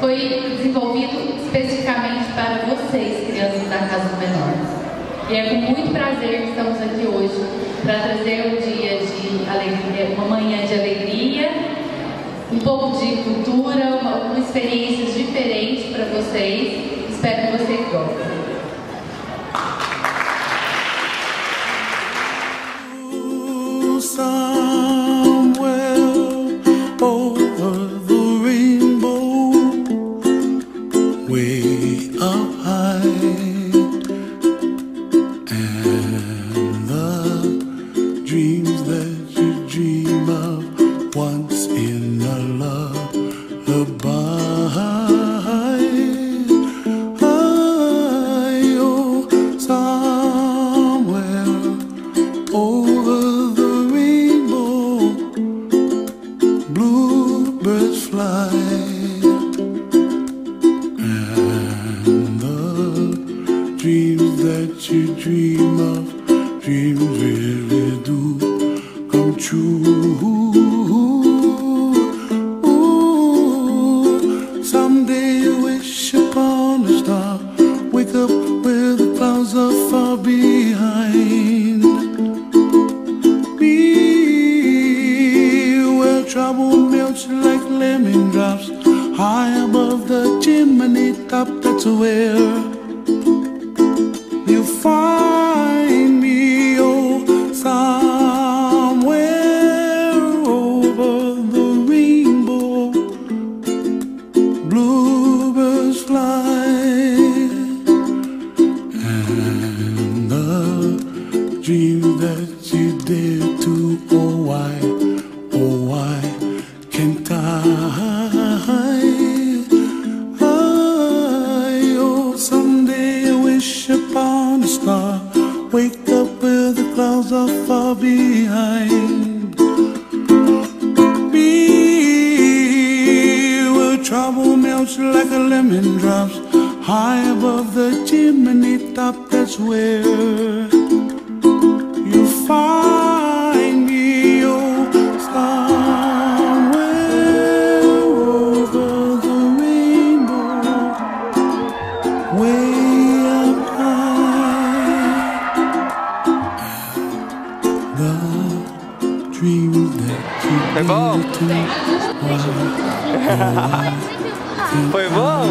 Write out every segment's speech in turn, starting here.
foi desenvolvido especificamente para vocês, crianças da Casa do Menor. E é com muito prazer que estamos aqui hoje para trazer um dia de alegria, uma manhã de alegria, um pouco de cultura, algumas experiências diferentes para vocês. Espero que vocês gostem. birds fly and the dreams that you dream of dreams really do come true. Ooh, someday you wish upon a star wake up where the clouds are far behind. Be where trouble drops like lemon drops High above the chimney top, that's where You find me, oh, somewhere over the rainbow. Bluebirds fly And the dream that you star. Wake up where the clouds are far behind. Be where trouble melts like a lemon drops. High above the chimney top, that's where. Foi bom? Foi bom?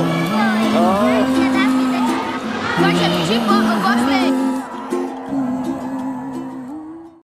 Oh.